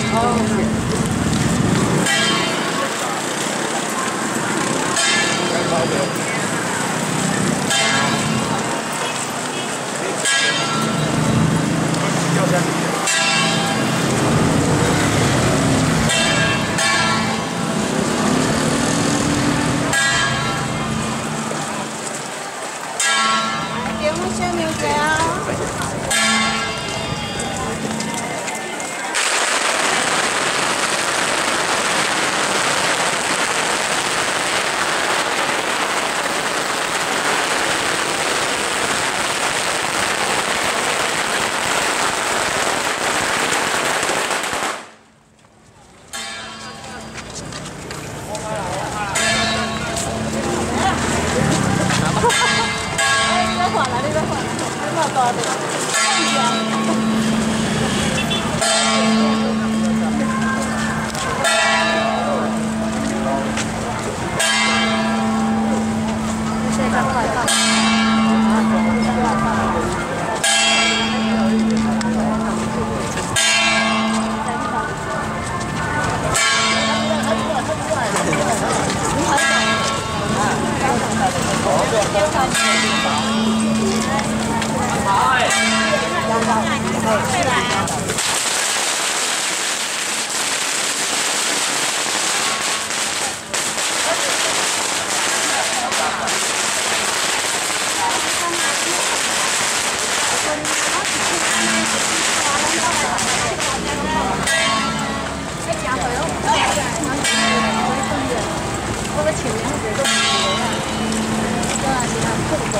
Oh, 前面那个对啊，其他不懂。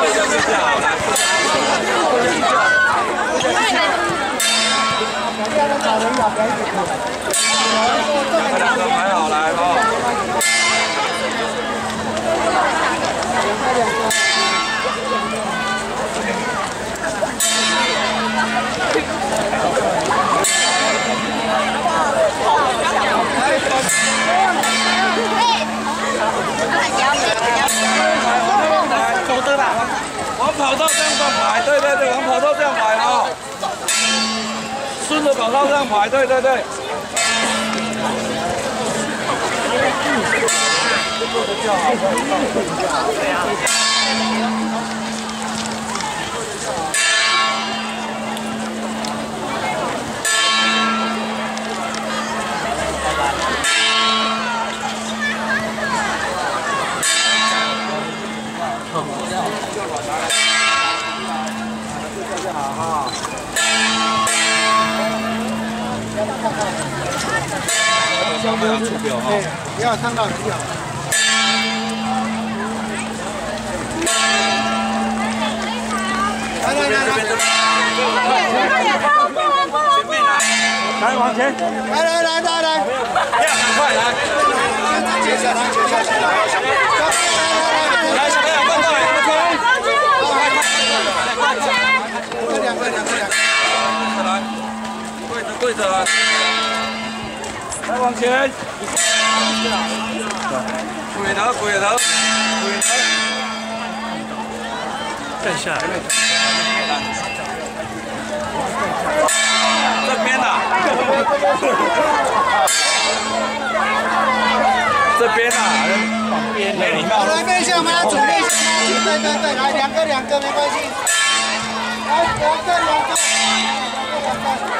来，这个就好来。两个两个排好来哦。走的啦，往跑道这样子排，对对对，往跑道这样排啊，顺着跑道这样排，对对对。先不要出表哈。不要看到很小。来来来来，来往前，来来来来来，不要赶快来，接下来接下来，来小朋友，来小朋友放到两个圈，两个两个两个，来，跪着跪着，来往前，跪头跪头跪头，再下来，这边呐，这边呐，没礼貌。来背一下妈祖，背一下妈祖，对对对，来两个两个没关系，来两个两个，两个两个。来来，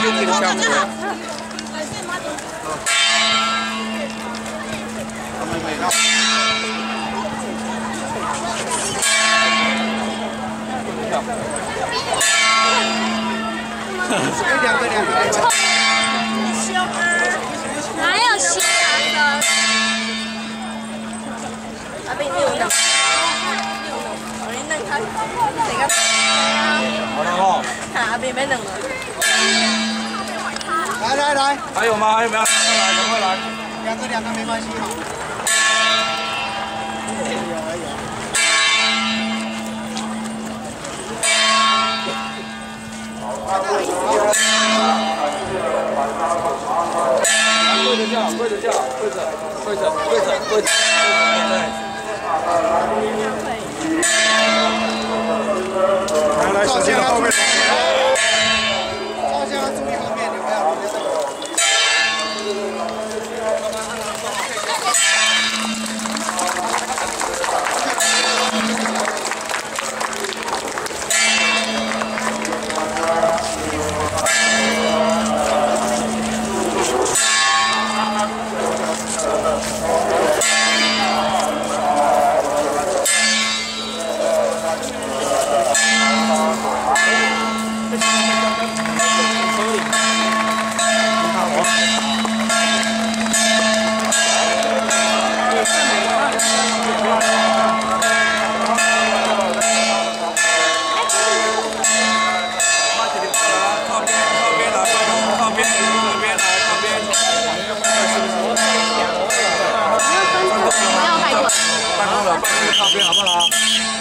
去，两个两个两个。哪有新的？阿边六呢？六呢？我你弄他，这个好了哦。看阿边没弄了。来来来，还有吗？还有没有？来，赶快来。两个两个没关系哈。跪着叫，跪着叫，跪着，跪着，跪着，跪着，对。来来，小心后面。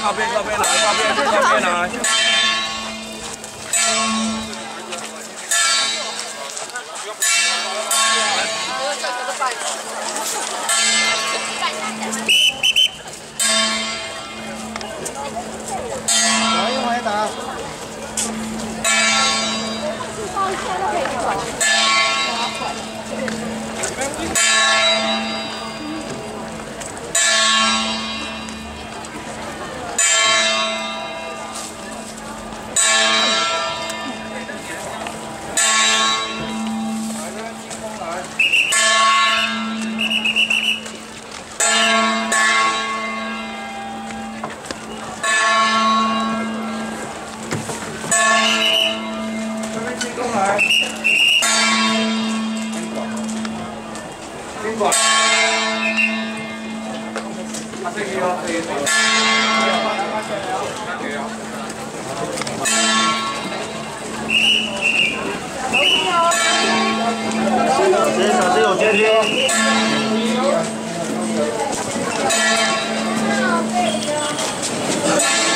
靠边，靠边来，靠边，靠边来。嗯好的好的好的好的